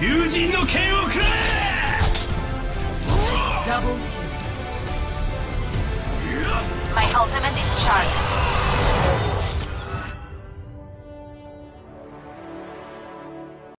友人の剣をくれ!ダブル